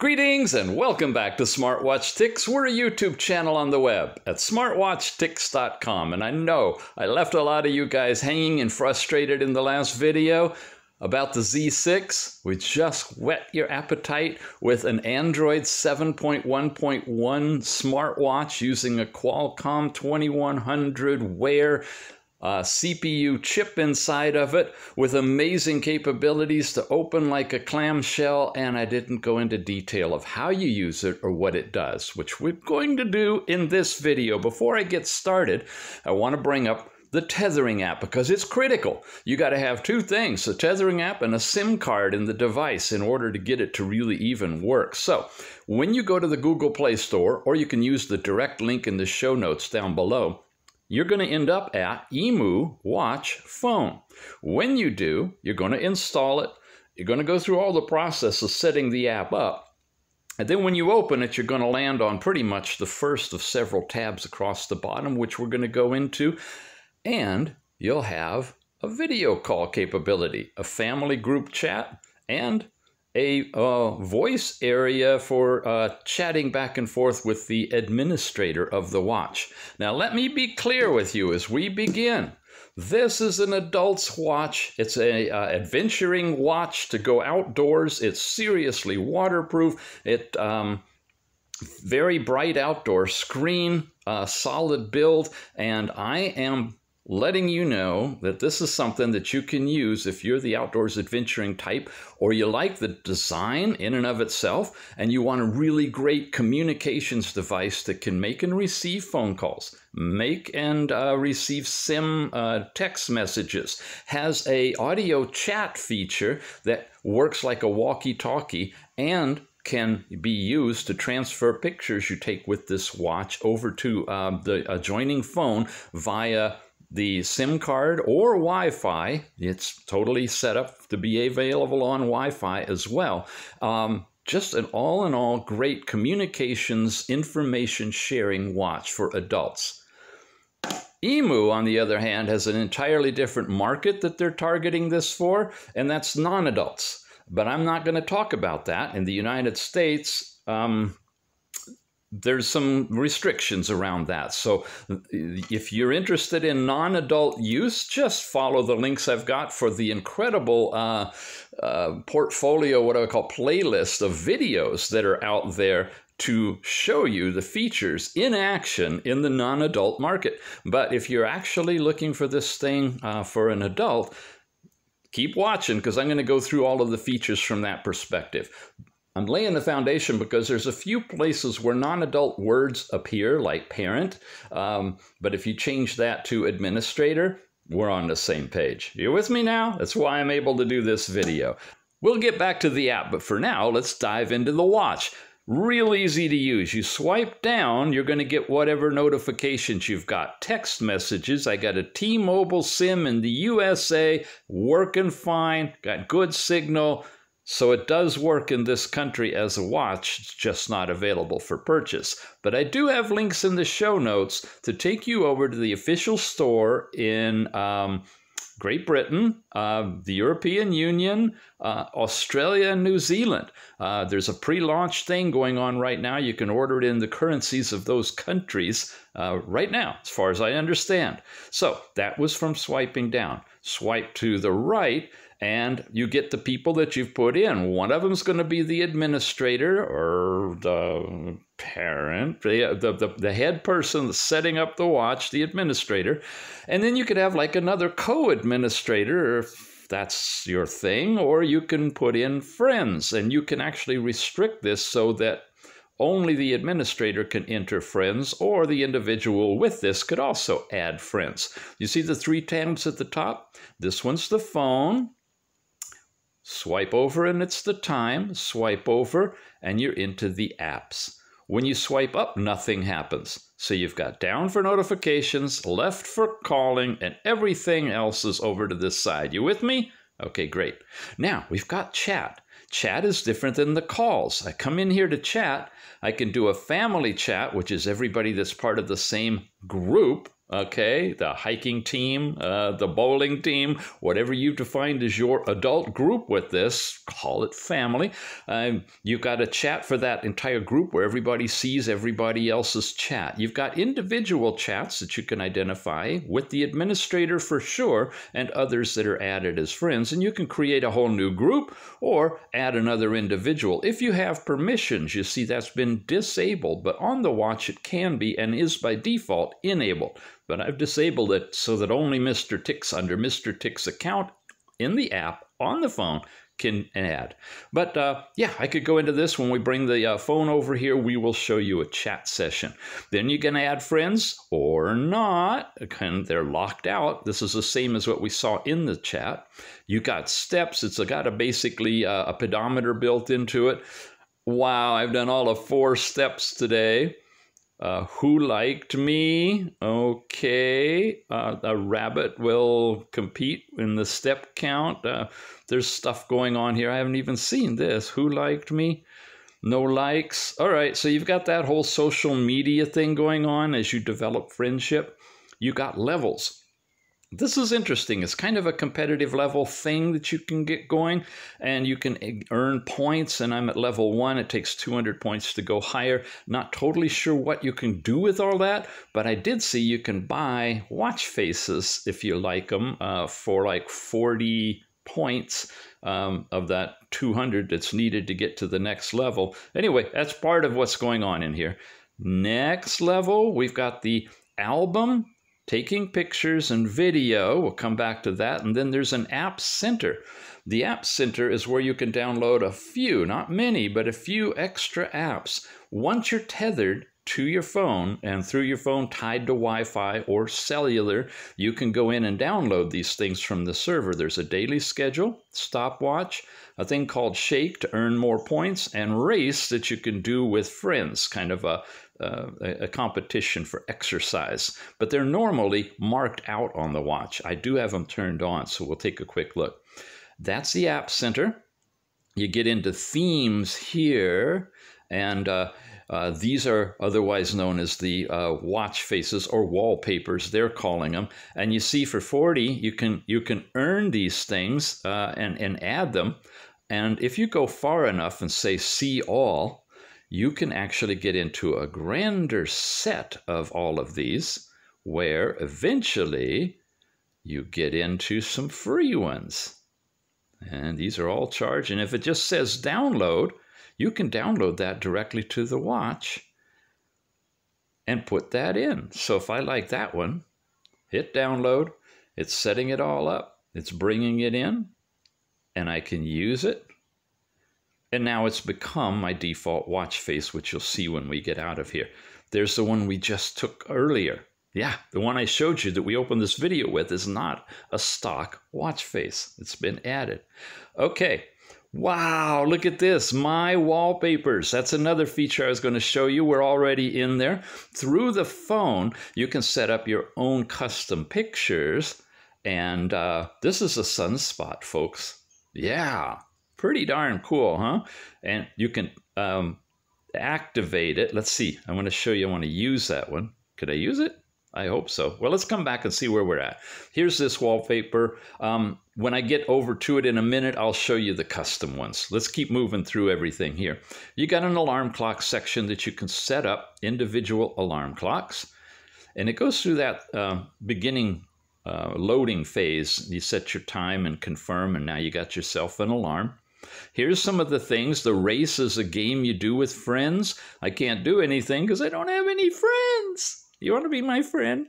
Greetings and welcome back to Smartwatch Ticks. We're a YouTube channel on the web at smartwatchticks.com. And I know I left a lot of you guys hanging and frustrated in the last video about the Z6. We just whet your appetite with an Android 7.1.1 smartwatch using a Qualcomm 2100 Wear uh, CPU chip inside of it with amazing capabilities to open like a clamshell. And I didn't go into detail of how you use it or what it does, which we're going to do in this video. Before I get started, I want to bring up the tethering app because it's critical. You got to have two things a tethering app and a SIM card in the device in order to get it to really even work. So, when you go to the Google Play Store, or you can use the direct link in the show notes down below, you're going to end up at imoo Watch Phone. When you do, you're going to install it. You're going to go through all the process of setting the app up. And then when you open it, you're going to land on pretty much the first of several tabs across the bottom, which we're going to go into. And you'll have a video call capability, a family group chat, and a uh, voice area for uh, chatting back and forth with the administrator of the watch. Now, let me be clear with you as we begin. This is an adult's watch. It's a uh, adventuring watch to go outdoors. It's seriously waterproof. It um, very bright outdoor screen, uh, solid build, and I am letting you know that this is something that you can use if you're the outdoors adventuring type or you like the design in and of itself and you want a really great communications device that can make and receive phone calls make and uh, receive sim uh, text messages has a audio chat feature that works like a walkie-talkie and can be used to transfer pictures you take with this watch over to uh, the adjoining phone via the SIM card or Wi Fi. It's totally set up to be available on Wi Fi as well. Um, just an all in all great communications information sharing watch for adults. imoo, on the other hand, has an entirely different market that they're targeting this for, and that's non adults. But I'm not going to talk about that. In the United States, um, there's some restrictions around that. So if you're interested in non-adult use, just follow the links I've got for the incredible uh, uh, portfolio, what I call playlist of videos that are out there to show you the features in action in the non-adult market. But if you're actually looking for this thing uh, for an adult, keep watching because I'm going to go through all of the features from that perspective. I'm laying the foundation because there's a few places where non adult words appear, like parent. Um, but if you change that to administrator, we're on the same page. You with me now? That's why I'm able to do this video. We'll get back to the app, but for now, let's dive into the watch. Real easy to use. You swipe down, you're going to get whatever notifications you've got. Text messages. I got a T Mobile SIM in the USA, working fine, got good signal. So it does work in this country as a watch, it's just not available for purchase. But I do have links in the show notes to take you over to the official store in um, Great Britain, uh, the European Union, uh, Australia, and New Zealand. Uh, there's a pre launch thing going on right now. You can order it in the currencies of those countries uh, right now, as far as I understand. So that was from swiping down. Swipe to the right and you get the people that you've put in. One of them is going to be the administrator or the parent, the, the, the, head person setting up the watch, the administrator. And then you could have like another co administrator if that's your thing, or you can put in friends and you can actually restrict this so that only the administrator can enter friends, or the individual with this could also add friends. You see the three tabs at the top? This one's the phone, Swipe over and it's the time. Swipe over and you're into the apps. When you swipe up, nothing happens. So you've got down for notifications, left for calling, and everything else is over to this side. You with me? Okay, great. Now we've got chat. Chat is different than the calls. I come in here to chat. I can do a family chat, which is everybody that's part of the same group okay, the hiking team, uh, the bowling team, whatever you've defined as your adult group with this, call it family. Um, you've got a chat for that entire group where everybody sees everybody else's chat. You've got individual chats that you can identify with the administrator for sure and others that are added as friends. And you can create a whole new group or add another individual. If you have permissions, you see that's been disabled, but on the watch it can be and is by default enabled but I've disabled it so that only Mr. Ticks under Mr. Ticks account in the app on the phone can add. But uh, yeah, I could go into this when we bring the uh, phone over here. We will show you a chat session. Then you can add friends or not. And they're locked out. This is the same as what we saw in the chat. You got steps. It's got a basically uh, a pedometer built into it. Wow, I've done all of four steps today. Uh, who liked me? Okay. Uh, a rabbit will compete in the step count. Uh, there's stuff going on here. I haven't even seen this. Who liked me? No likes. All right. So you've got that whole social media thing going on as you develop friendship. You got levels this is interesting. It's kind of a competitive level thing that you can get going, and you can earn points. And I'm at level one. It takes 200 points to go higher. Not totally sure what you can do with all that, but I did see you can buy watch faces if you like them uh, for like 40 points um, of that 200 that's needed to get to the next level. Anyway, that's part of what's going on in here. Next level, we've got the album taking pictures and video. We'll come back to that. And then there's an app center. The app center is where you can download a few, not many, but a few extra apps. Once you're tethered to your phone and through your phone tied to Wi Fi or cellular, you can go in and download these things from the server. There's a daily schedule, stopwatch, a thing called Shake to earn more points, and Race that you can do with friends, kind of a uh, a competition for exercise, but they're normally marked out on the watch. I do have them turned on, so we'll take a quick look. That's the App Center. You get into themes here, and uh, uh, these are otherwise known as the uh, watch faces or wallpapers. They're calling them. And you see, for forty, you can you can earn these things uh, and and add them. And if you go far enough and say "see all," you can actually get into a grander set of all of these where eventually you get into some free ones. And these are all charged. And if it just says download, you can download that directly to the watch and put that in. So if I like that one, hit download, it's setting it all up, it's bringing it in, and I can use it and now it's become my default watch face, which you'll see when we get out of here. There's the one we just took earlier. Yeah, the one I showed you that we opened this video with is not a stock watch face. It's been added. Okay. Wow, look at this. My wallpapers. That's another feature I was going to show you. We're already in there. Through the phone, you can set up your own custom pictures. And uh, this is a sunspot, folks. Yeah, Pretty darn cool, huh? And you can um, activate it. Let's see. I want to show you. I want to use that one. Could I use it? I hope so. Well, let's come back and see where we're at. Here's this wallpaper. Um, when I get over to it in a minute, I'll show you the custom ones. Let's keep moving through everything here. You got an alarm clock section that you can set up individual alarm clocks. And it goes through that uh, beginning uh, loading phase. You set your time and confirm, and now you got yourself an alarm. Here's some of the things. The race is a game you do with friends. I can't do anything because I don't have any friends. You want to be my friend?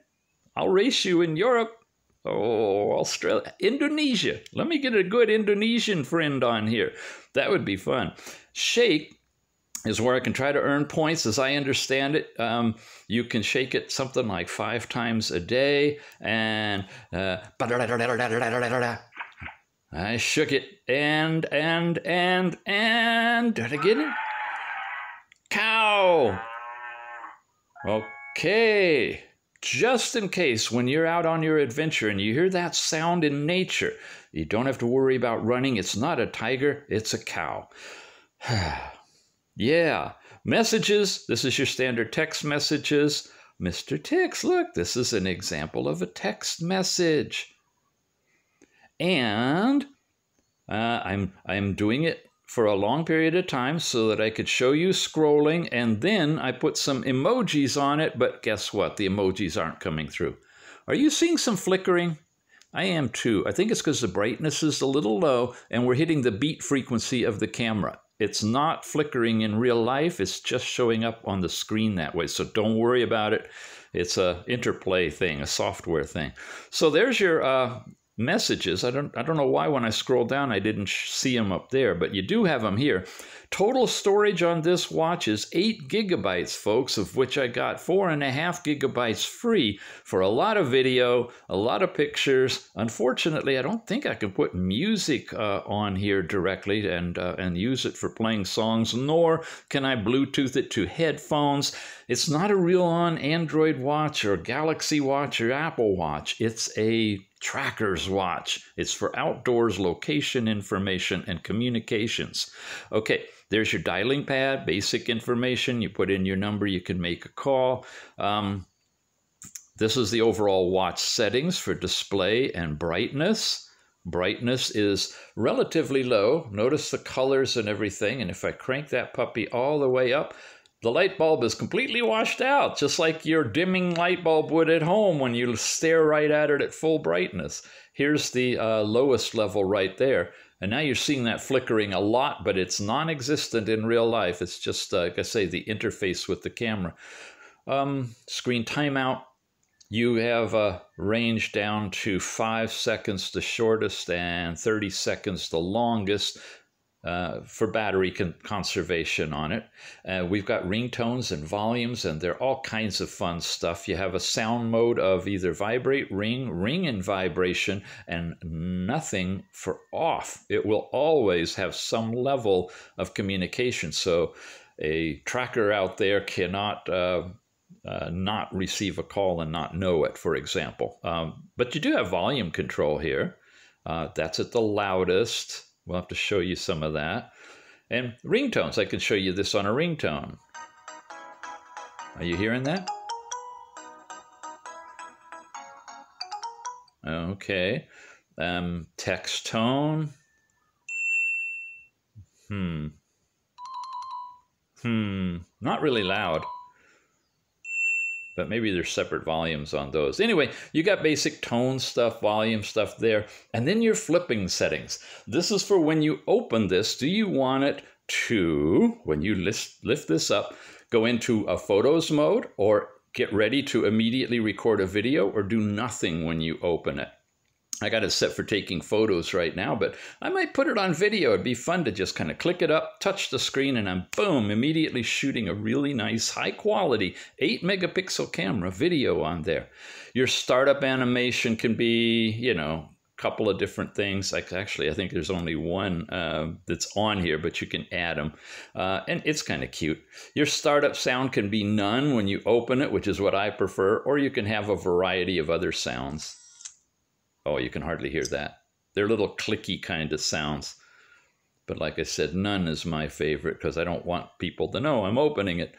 I'll race you in Europe. Oh, Australia, Indonesia. Let me get a good Indonesian friend on here. That would be fun. Shake is where I can try to earn points as I understand it. Um, you can shake it something like five times a day and uh, I shook it and, and, and, and. Did I get it? Cow! Okay. Just in case when you're out on your adventure and you hear that sound in nature, you don't have to worry about running. It's not a tiger, it's a cow. yeah. Messages. This is your standard text messages. Mr. Ticks, look, this is an example of a text message. And uh, I'm, I'm doing it for a long period of time so that I could show you scrolling. And then I put some emojis on it, but guess what? The emojis aren't coming through. Are you seeing some flickering? I am too. I think it's because the brightness is a little low and we're hitting the beat frequency of the camera. It's not flickering in real life, it's just showing up on the screen that way. So don't worry about it. It's a interplay thing, a software thing. So there's your uh, messages. I don't I don't know why when I scroll down I didn't see them up there, but you do have them here. Total storage on this watch is 8 gigabytes, folks, of which I got 4.5 gigabytes free for a lot of video, a lot of pictures. Unfortunately, I don't think I can put music uh, on here directly and, uh, and use it for playing songs, nor can I Bluetooth it to headphones. It's not a real on Android watch or Galaxy watch or Apple watch. It's a tracker's watch. It's for outdoors location information and communications. Okay, there's your dialing pad, basic information. You put in your number, you can make a call. Um, this is the overall watch settings for display and brightness. Brightness is relatively low. Notice the colors and everything. And if I crank that puppy all the way up, the light bulb is completely washed out, just like your dimming light bulb would at home when you stare right at it at full brightness. Here's the uh, lowest level right there. And now you're seeing that flickering a lot, but it's non existent in real life. It's just, uh, like I say, the interface with the camera. Um, screen timeout. You have a range down to five seconds, the shortest, and 30 seconds, the longest uh, for battery con conservation on it. Uh, we've got ringtones and volumes, and they're all kinds of fun stuff. You have a sound mode of either vibrate, ring, ring and vibration, and nothing for off. It will always have some level of communication. So a tracker out there cannot. Uh, uh, not receive a call and not know it, for example. Um, but you do have volume control here. Uh, that's at the loudest. We'll have to show you some of that. And ringtones, I can show you this on a ringtone. Are you hearing that? Okay. Um, text tone. Hmm. Hmm. Not really loud but maybe there's separate volumes on those. Anyway, you got basic tone stuff, volume stuff there, and then your flipping settings. This is for when you open this. Do you want it to, when you lift, lift this up, go into a photos mode or get ready to immediately record a video or do nothing when you open it? I got it set for taking photos right now, but I might put it on video. It'd be fun to just kind of click it up, touch the screen, and I'm boom, immediately shooting a really nice, high quality 8 megapixel camera video on there. Your startup animation can be, you know, a couple of different things. Like actually, I think there's only one uh, that's on here, but you can add them. Uh, and it's kind of cute. Your startup sound can be none when you open it, which is what I prefer, or you can have a variety of other sounds. Oh, you can hardly hear that. They're little clicky kind of sounds. But like I said, none is my favorite because I don't want people to know I'm opening it.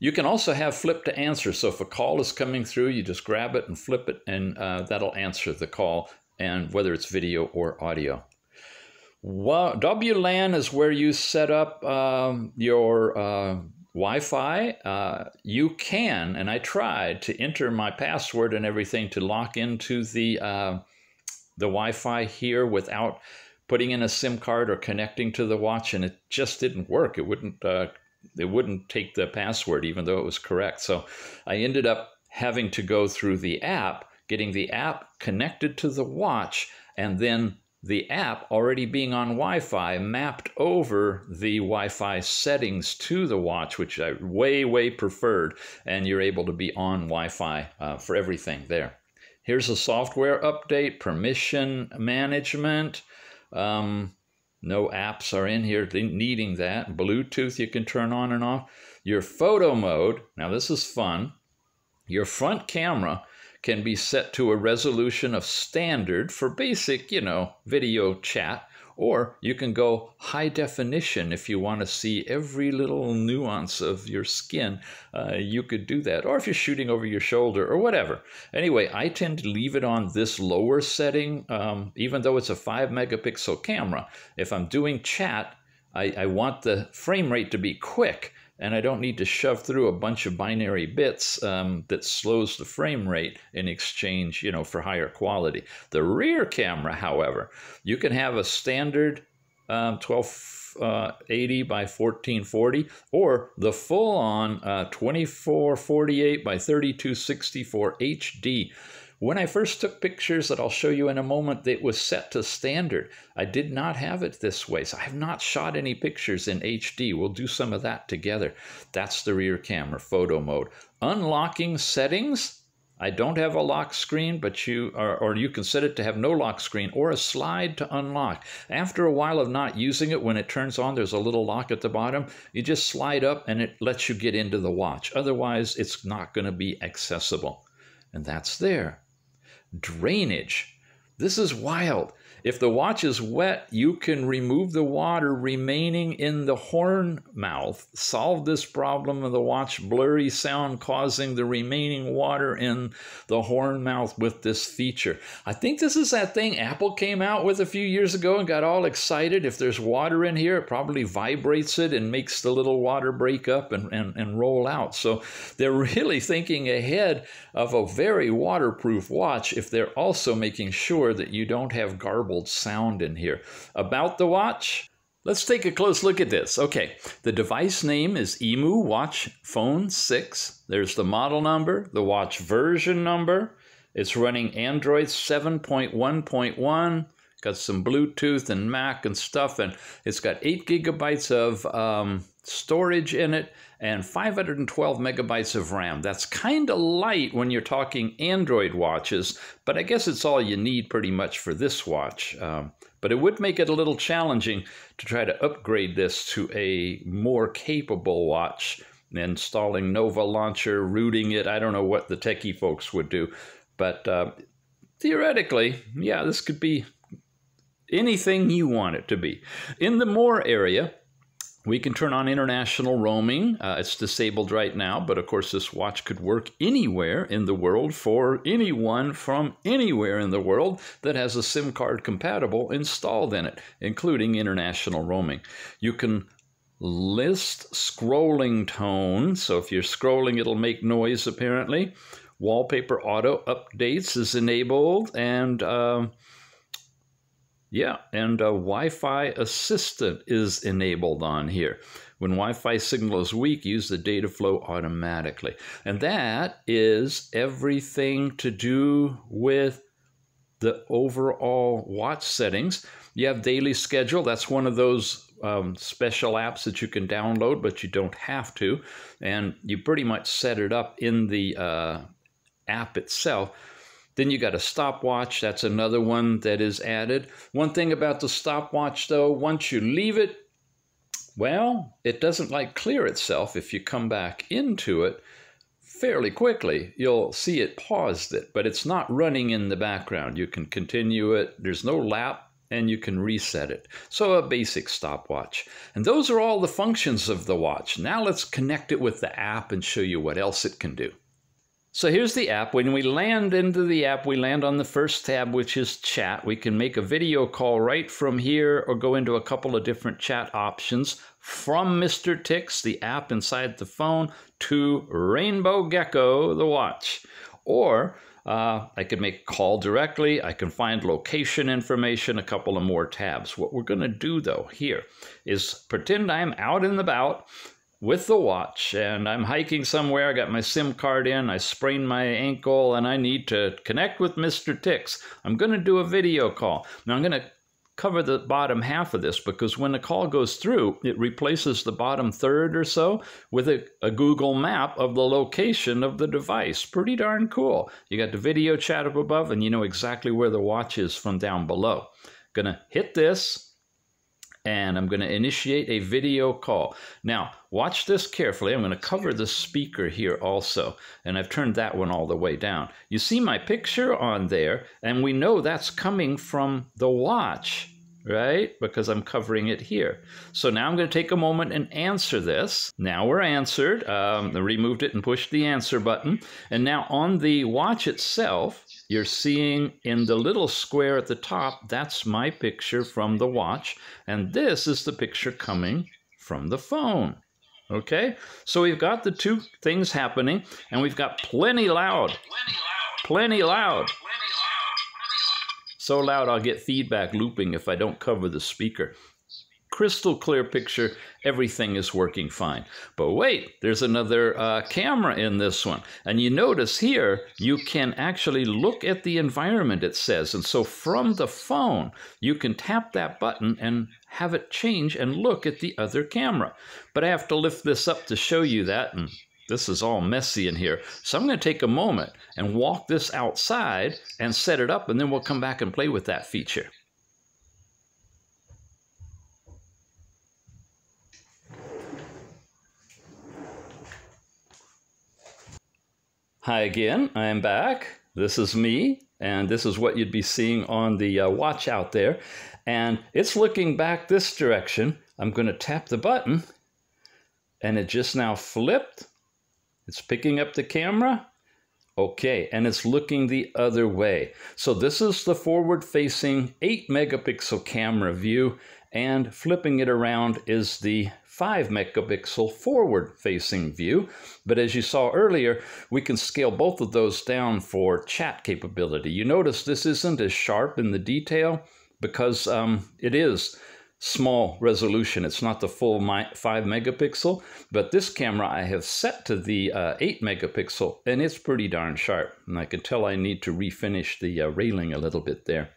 You can also have flip to answer. So if a call is coming through, you just grab it and flip it, and uh, that'll answer the call, and whether it's video or audio. WLAN is where you set up um, your uh, Wi-Fi, uh, you can, and I tried to enter my password and everything to lock into the uh, the Wi-Fi here without putting in a SIM card or connecting to the watch, and it just didn't work. It wouldn't uh, it wouldn't take the password even though it was correct. So I ended up having to go through the app, getting the app connected to the watch, and then the app already being on Wi-Fi mapped over the Wi-Fi settings to the watch, which I way way preferred, and you're able to be on Wi-Fi uh, for everything there. Here's a software update, permission management. Um, no apps are in here needing that. Bluetooth you can turn on and off. Your photo mode, now this is fun. Your front camera can be set to a resolution of standard for basic, you know, video chat, Or you can go high definition if you want to see every little nuance of your skin. Uh, you could do that. Or if you're shooting over your shoulder or whatever. Anyway, I tend to leave it on this lower setting, um, even though it's a 5 megapixel camera. If I'm doing chat, I, I want the frame rate to be quick and I don't need to shove through a bunch of binary bits um, that slows the frame rate in exchange, you know, for higher quality. The rear camera, however, you can have a standard um, 1280 uh, by 1440 or the full-on uh, 2448 by 3264 HD when I first took pictures that I'll show you in a moment, it was set to standard. I did not have it this way, so I have not shot any pictures in HD. We'll do some of that together. That's the rear camera, photo mode. Unlocking settings, I don't have a lock screen, but you or, or, you can set it to have no lock screen or a slide to unlock. After a while of not using it, when it turns on, there's a little lock at the bottom. You just slide up and it lets you get into the watch. Otherwise, it's not going to be accessible. And that's there drainage. This is wild. If the watch is wet, you can remove the water remaining in the horn mouth, solve this problem of the watch blurry sound causing the remaining water in the horn mouth with this feature. I think this is that thing Apple came out with a few years ago and got all excited. If there's water in here, it probably vibrates it and makes the little water break up and, and, and roll out. So they're really thinking ahead of a very waterproof watch if they're also making sure that you don't have garbled garbled sound in here. About the watch, let's take a close look at this. Okay, the device name is imoo Watch Phone 6. There's the model number, the watch version number. It's running Android 7.1.1 got some Bluetooth and Mac and stuff, and it's got eight gigabytes of um, storage in it and 512 megabytes of RAM. That's kind of light when you're talking Android watches, but I guess it's all you need pretty much for this watch. Um, but it would make it a little challenging to try to upgrade this to a more capable watch. Installing Nova Launcher, rooting it. I don't know what the techie folks would do, but uh, theoretically, yeah, this could be anything you want it to be. In the more area, we can turn on international roaming. Uh, it's disabled right now, but of course, this watch could work anywhere in the world for anyone from anywhere in the world that has a SIM card compatible installed in it, including international roaming. You can list scrolling tone. So if you're scrolling, it'll make noise apparently. Wallpaper auto updates is enabled, and uh, yeah, and a Wi-Fi assistant is enabled on here. When Wi-Fi signal is weak, use the data flow automatically. And that is everything to do with the overall watch settings. You have daily schedule. That's one of those um, special apps that you can download, but you don't have to. And you pretty much set it up in the uh, app itself. Then you got a stopwatch. That's another one that is added. One thing about the stopwatch, though, once you leave it, well, it doesn't like clear itself if you come back into it fairly quickly. You'll see it paused it, but it's not running in the background. You can continue it. There's no lap and you can reset it. So a basic stopwatch. And those are all the functions of the watch. Now let's connect it with the app and show you what else it can do. So here's the app. When we land into the app, we land on the first tab, which is chat. We can make a video call right from here or go into a couple of different chat options from Mr. Ticks, the app inside the phone, to Rainbow Gecko, the watch. Or uh, I could make a call directly. I can find location information, a couple of more tabs. What we're going to do, though, here is pretend I'm out and about with the watch and I'm hiking somewhere. I got my SIM card in, I sprained my ankle, and I need to connect with Mr. Ticks. I'm going to do a video call. Now I'm going to cover the bottom half of this because when the call goes through, it replaces the bottom third or so with a, a, Google map of the location of the device. Pretty darn cool. You got the video chat up above and you know exactly where the watch is from down below. Gonna hit this and I'm going to initiate a video call. Now, watch this carefully. I'm going to cover the speaker here also, and I've turned that one all the way down. You see my picture on there, and we know that's coming from the watch right? Because I'm covering it here. So now I'm going to take a moment and answer this. Now we're answered. Um, I removed it and pushed the answer button. And now on the watch itself, you're seeing in the little square at the top, that's my picture from the watch. And this is the picture coming from the phone. Okay, so we've got the two things happening, and we've got plenty loud. Plenty loud. Plenty loud. So loud I'll get feedback looping if I don't cover the speaker. Crystal clear picture, everything is working fine. But wait, there's another uh, camera in this one. And you notice here, you can actually look at the environment, it says. And so from the phone, you can tap that button and have it change and look at the other camera. But I have to lift this up to show you that. And this is all messy in here. So I'm going to take a moment and walk this outside and set it up, and then we'll come back and play with that feature. Hi again, I am back. This is me, and this is what you'd be seeing on the uh, watch out there. And it's looking back this direction. I'm going to tap the button, and it just now flipped it's picking up the camera. Okay, and it's looking the other way. So this is the forward-facing 8 megapixel camera view, and flipping it around is the 5 megapixel forward-facing view. But as you saw earlier, we can scale both of those down for chat capability. You notice this isn't as sharp in the detail because um, it is small resolution. It's not the full 5 megapixel, but this camera I have set to the uh, 8 megapixel, and it's pretty darn sharp. And I can tell I need to refinish the uh, railing a little bit there.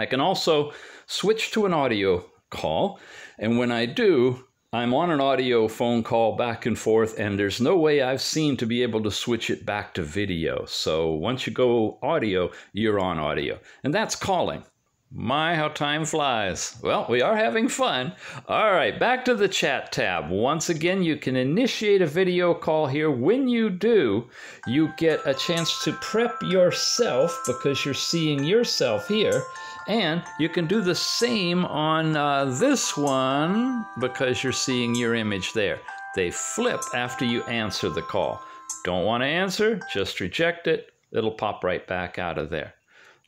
I can also switch to an audio call, and when I do, I'm on an audio phone call back and forth, and there's no way I've seen to be able to switch it back to video. So once you go audio, you're on audio. And that's calling. My, how time flies. Well, we are having fun. All right, back to the chat tab. Once again, you can initiate a video call here. When you do, you get a chance to prep yourself because you're seeing yourself here. And you can do the same on uh, this one because you're seeing your image there. They flip after you answer the call. Don't want to answer? Just reject it. It'll pop right back out of there.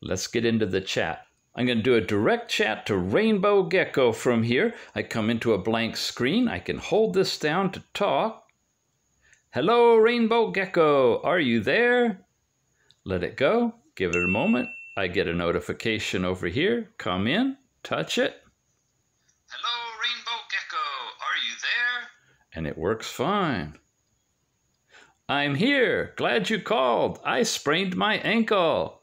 Let's get into the chat. I'm going to do a direct chat to Rainbow Gecko from here. I come into a blank screen. I can hold this down to talk. Hello, Rainbow Gecko. Are you there? Let it go. Give it a moment. I get a notification over here. Come in. Touch it. Hello, Rainbow Gecko. Are you there? And it works fine. I'm here. Glad you called. I sprained my ankle.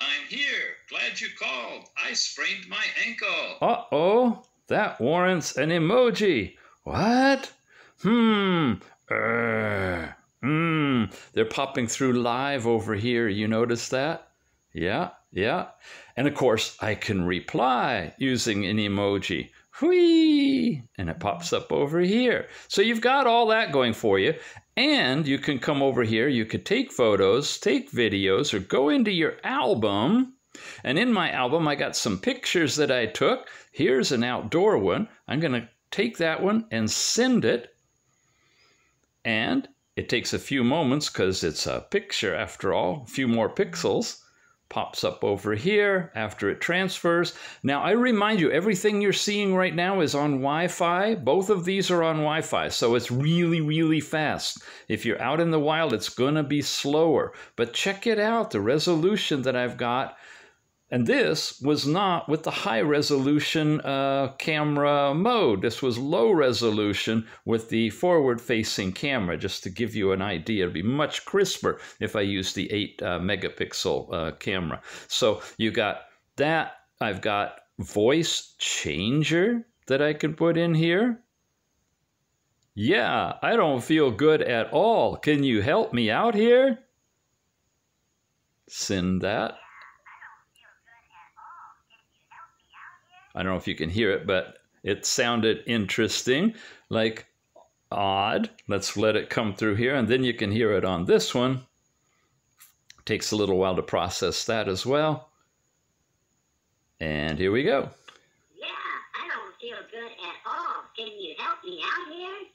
I'm here. Glad you called. I sprained my ankle. Uh oh. That warrants an emoji. What? Hmm. Uh, hmm. They're popping through live over here. You notice that? Yeah, yeah. And of course, I can reply using an emoji. Whee! And it pops up over here. So you've got all that going for you. And you can come over here, you could take photos, take videos, or go into your album. And in my album, I got some pictures that I took. Here's an outdoor one. I'm going to take that one and send it. And it takes a few moments because it's a picture after all, a few more pixels pops up over here after it transfers. Now, I remind you, everything you're seeing right now is on Wi-Fi. Both of these are on Wi-Fi, so it's really, really fast. If you're out in the wild, it's going to be slower. But check it out, the resolution that I've got and this was not with the high resolution uh, camera mode. This was low resolution with the forward facing camera, just to give you an idea. It'd be much crisper if I used the 8 uh, megapixel uh, camera. So you got that. I've got voice changer that I can put in here. Yeah, I don't feel good at all. Can you help me out here? Send that. I don't know if you can hear it, but it sounded interesting, like odd. Let's let it come through here, and then you can hear it on this one. Takes a little while to process that as well. And here we go. Yeah, I don't feel good at all. Can you help me out here?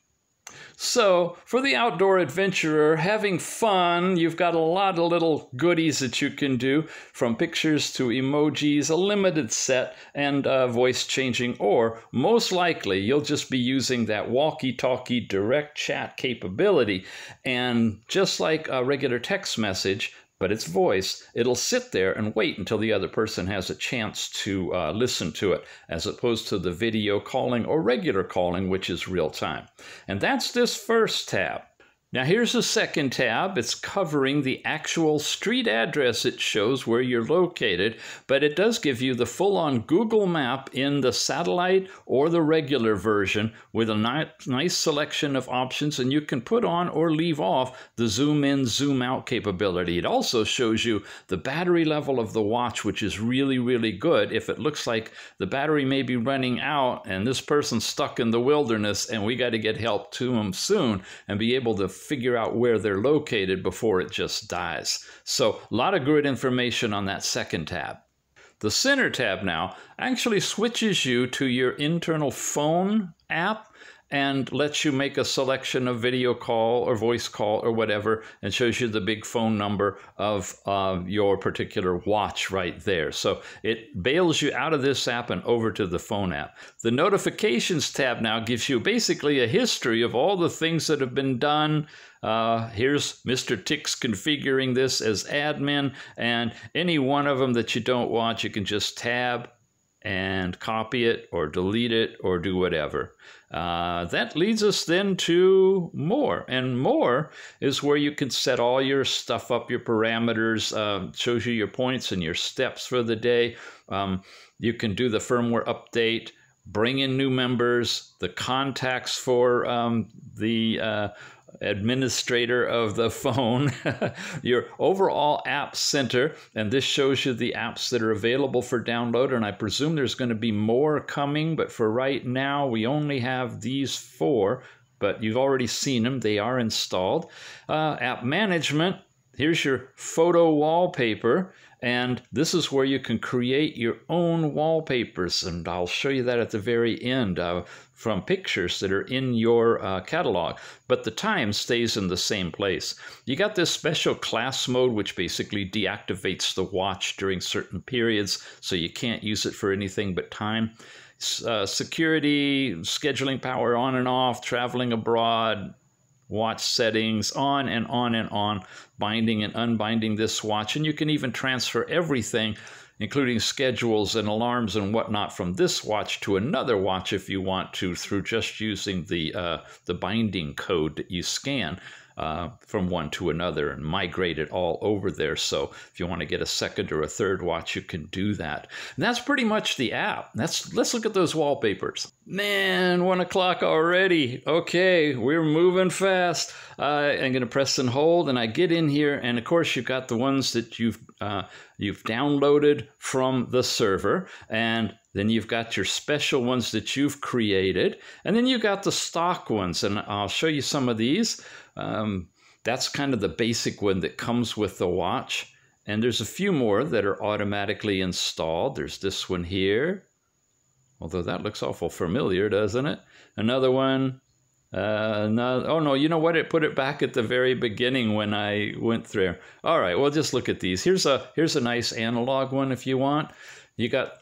So, for the outdoor adventurer, having fun, you've got a lot of little goodies that you can do from pictures to emojis, a limited set, and uh, voice changing. Or, most likely, you'll just be using that walkie talkie direct chat capability. And just like a regular text message, but it's voice, it'll sit there and wait until the other person has a chance to uh, listen to it, as opposed to the video calling or regular calling, which is real time. And that's this first tab. Now here's a second tab. It's covering the actual street address it shows where you're located, but it does give you the full-on Google map in the satellite or the regular version with a ni nice selection of options and you can put on or leave off the zoom in, zoom out capability. It also shows you the battery level of the watch, which is really, really good. If it looks like the battery may be running out and this person's stuck in the wilderness and we got to get help to them soon and be able to figure out where they're located before it just dies. So a lot of good information on that second tab. The center tab now actually switches you to your internal phone app and lets you make a selection of video call or voice call or whatever and shows you the big phone number of uh, your particular watch right there. So it bails you out of this app and over to the phone app. The notifications tab now gives you basically a history of all the things that have been done. Uh, here's Mr. Ticks configuring this as admin, and any one of them that you don't want, you can just tab and copy it or delete it or do whatever. Uh, that leads us then to more. And more is where you can set all your stuff up, your parameters, uh, shows you your points and your steps for the day. Um, you can do the firmware update, bring in new members, the contacts for um, the uh, administrator of the phone, your overall app center, and this shows you the apps that are available for download. And I presume there's going to be more coming, but for right now, we only have these four. But you've already seen them, they are installed. Uh, app management, here's your photo wallpaper. And this is where you can create your own wallpapers. And I'll show you that at the very end uh, from pictures that are in your uh, catalog. But the time stays in the same place. You got this special class mode, which basically deactivates the watch during certain periods. So you can't use it for anything but time. Uh, security, scheduling power on and off, traveling abroad, watch settings, on and on and on, binding and unbinding this watch. And you can even transfer everything, including schedules and alarms and whatnot, from this watch to another watch if you want to, through just using the, uh, the binding code that you scan uh, from one to another and migrate it all over there. So if you want to get a second or a third watch, you can do that. And that's pretty much the app. That's let's look at those wallpapers. Man, one o'clock already. Okay, we're moving fast. Uh, I'm going to press and hold, and I get in here, and of course you've got the ones that you've uh, you've downloaded from the server, and then you've got your special ones that you've created, and then you've got the stock ones, and I'll show you some of these. Um, that's kind of the basic one that comes with the watch. And there's a few more that are automatically installed. There's this one here, although that looks awful familiar, doesn't it? Another one. Uh, no, oh no, you know what? It put it back at the very beginning when I went through. All right, well, just look at these. Here's a here's a nice analog one if you want. You got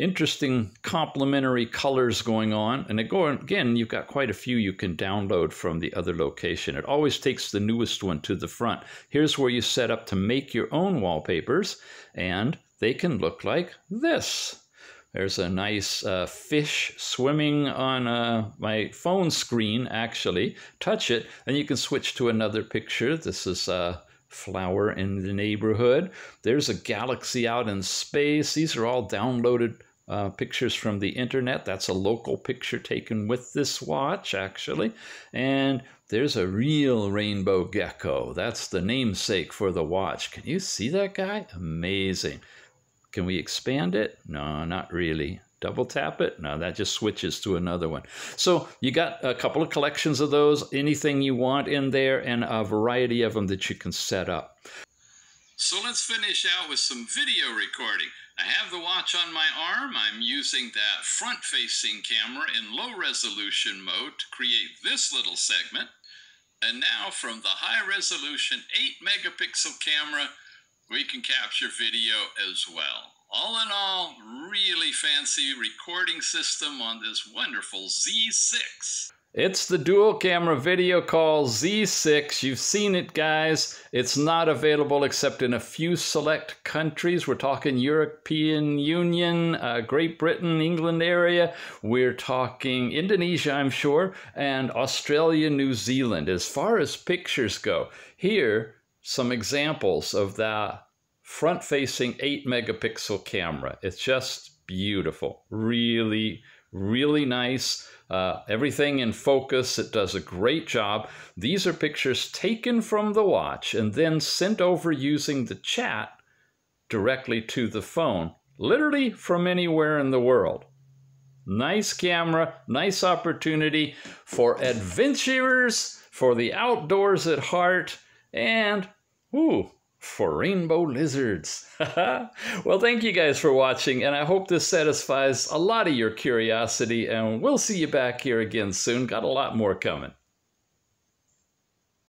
interesting complementary colors going on. And again, you've got quite a few you can download from the other location. It always takes the newest one to the front. Here's where you set up to make your own wallpapers, and they can look like this. There's a nice uh, fish swimming on uh, my phone screen, actually. Touch it, and you can switch to another picture. This is a flower in the neighborhood. There's a galaxy out in space. These are all downloaded uh, pictures from the internet. That's a local picture taken with this watch, actually. And there's a real rainbow gecko. That's the namesake for the watch. Can you see that guy? Amazing. Can we expand it? No, not really. Double tap it? No, that just switches to another one. So you got a couple of collections of those, anything you want in there, and a variety of them that you can set up. So let's finish out with some video recording. I have the watch on my arm. I'm using that front facing camera in low resolution mode to create this little segment. And now from the high resolution 8 megapixel camera, we can capture video as well. All in all, really fancy recording system on this wonderful Z6. It's the dual camera video call Z6. You've seen it, guys. It's not available except in a few select countries. We're talking European Union, uh, Great Britain, England area. We're talking Indonesia, I'm sure, and Australia, New Zealand. As far as pictures go, here, some examples of that front facing 8 megapixel camera. It's just beautiful. Really, really nice. Uh, everything in focus. It does a great job. These are pictures taken from the watch and then sent over using the chat directly to the phone, literally from anywhere in the world. Nice camera, nice opportunity for adventurers, for the outdoors at heart, and, ooh, for rainbow lizards. well, thank you guys for watching, and I hope this satisfies a lot of your curiosity, and we'll see you back here again soon. Got a lot more coming.